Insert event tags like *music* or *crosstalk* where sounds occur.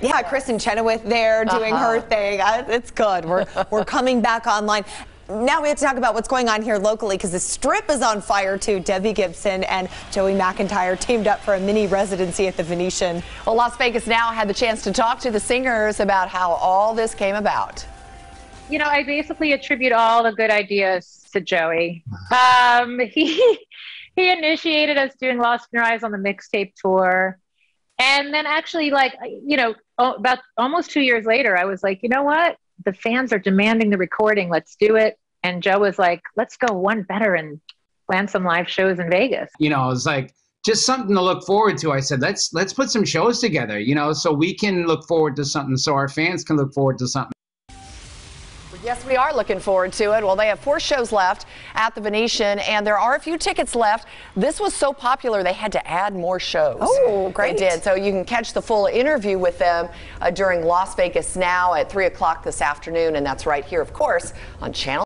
Yeah, Kristin Chenoweth there doing Uh-huh. her thing. Uh, It's good. We're *laughs* we're coming back online. Now we have to talk about what's going on here locally because the strip is on fire too. Debbie Gibson and Joey McIntyre teamed up for a mini residency at the Venetian. Well, Las Vegas now had the chance to talk to the singers about how all this came about. you know, I basically attribute all the good ideas to Joey. Um, *laughs* he he initiated us doing Lost in Your Eyes on the mixtape tour, and then actually, like you know, about almost two years later, I was like, you know what, the fans are demanding the recording. Let's do it. And Joe was like, let's go one better and plan some live shows in Vegas. you know, it's like just something to look forward to. I said, let's let's put some shows together, you know, so we can look forward to something, so our fans can look forward to something. Yes, we are looking forward to it. Well, they have four shows left at the Venetian, and there are a few tickets left. This was so popular, they had to add more shows. Oh, great. They did. So you can catch the full interview with them uh, during Las Vegas Now at 3 o'clock this afternoon, and that's right here, of course, on Channel.